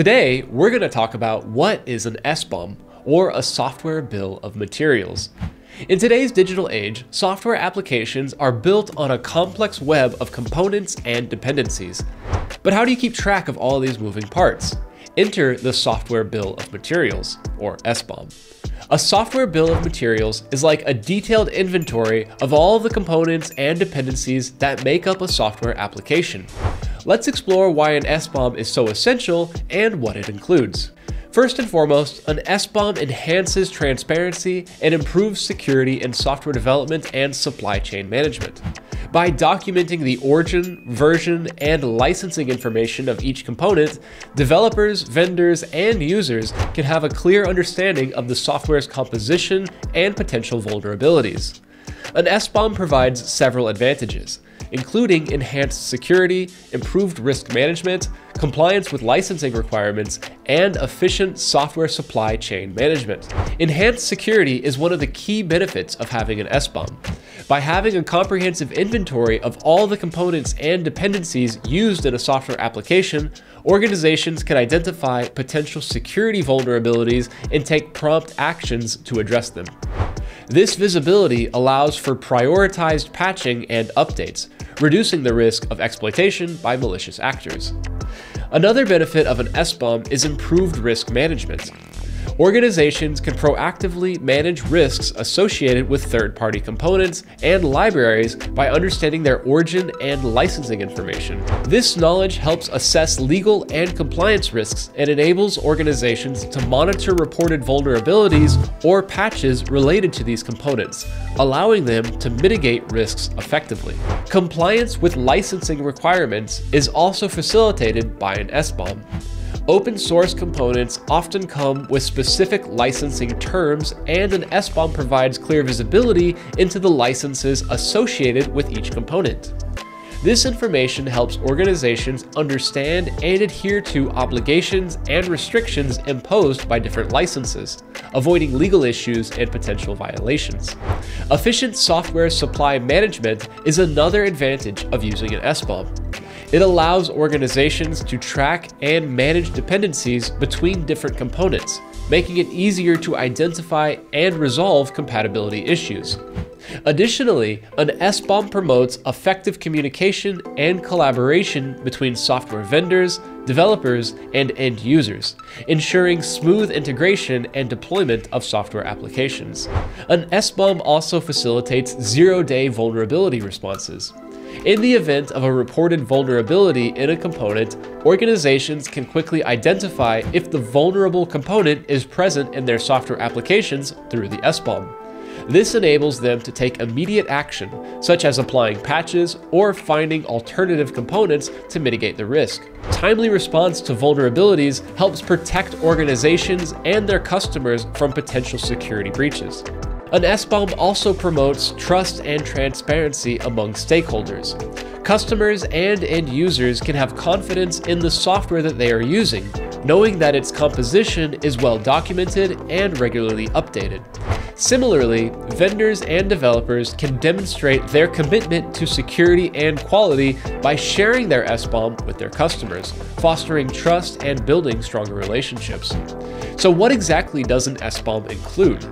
Today, we're going to talk about what is an SBOM, or a software bill of materials. In today's digital age, software applications are built on a complex web of components and dependencies. But how do you keep track of all these moving parts? Enter the Software Bill of Materials, or SBOM. A software bill of materials is like a detailed inventory of all the components and dependencies that make up a software application. Let's explore why an SBOM is so essential and what it includes. First and foremost, an SBOM enhances transparency and improves security in software development and supply chain management. By documenting the origin, version, and licensing information of each component, developers, vendors, and users can have a clear understanding of the software's composition and potential vulnerabilities. An SBOM provides several advantages including enhanced security, improved risk management, compliance with licensing requirements, and efficient software supply chain management. Enhanced security is one of the key benefits of having an SBOM. By having a comprehensive inventory of all the components and dependencies used in a software application, organizations can identify potential security vulnerabilities and take prompt actions to address them. This visibility allows for prioritized patching and updates, reducing the risk of exploitation by malicious actors. Another benefit of an SBOM is improved risk management. Organizations can proactively manage risks associated with third party components and libraries by understanding their origin and licensing information. This knowledge helps assess legal and compliance risks and enables organizations to monitor reported vulnerabilities or patches related to these components, allowing them to mitigate risks effectively. Compliance with licensing requirements is also facilitated by an SBOM. Open source components often come with specific licensing terms, and an SBOM provides clear visibility into the licenses associated with each component. This information helps organizations understand and adhere to obligations and restrictions imposed by different licenses, avoiding legal issues and potential violations. Efficient software supply management is another advantage of using an SBOM. It allows organizations to track and manage dependencies between different components, making it easier to identify and resolve compatibility issues. Additionally, an SBOM promotes effective communication and collaboration between software vendors, developers, and end users, ensuring smooth integration and deployment of software applications. An SBOM also facilitates zero-day vulnerability responses. In the event of a reported vulnerability in a component, organizations can quickly identify if the vulnerable component is present in their software applications through the SBOM. This enables them to take immediate action, such as applying patches or finding alternative components to mitigate the risk. Timely response to vulnerabilities helps protect organizations and their customers from potential security breaches. An SBOM also promotes trust and transparency among stakeholders. Customers and end users can have confidence in the software that they are using, knowing that its composition is well documented and regularly updated. Similarly, vendors and developers can demonstrate their commitment to security and quality by sharing their SBOM with their customers, fostering trust and building stronger relationships. So what exactly does an SBOM include?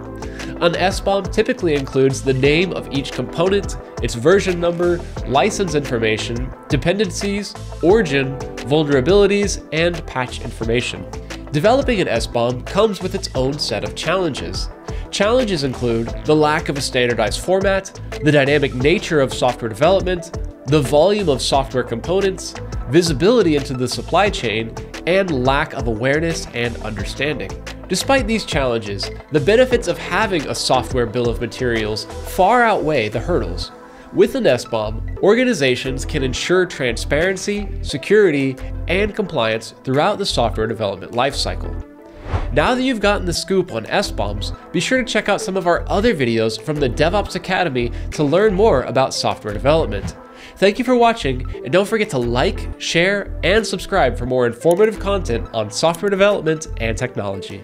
An SBOM typically includes the name of each component, its version number, license information, dependencies, origin, vulnerabilities, and patch information. Developing an SBOM comes with its own set of challenges. Challenges include the lack of a standardized format, the dynamic nature of software development, the volume of software components, visibility into the supply chain, and lack of awareness and understanding. Despite these challenges, the benefits of having a software bill of materials far outweigh the hurdles. With an SBOM, organizations can ensure transparency, security, and compliance throughout the software development lifecycle. Now that you've gotten the scoop on SBOMs, be sure to check out some of our other videos from the DevOps Academy to learn more about software development. Thank you for watching, and don't forget to like, share, and subscribe for more informative content on software development and technology.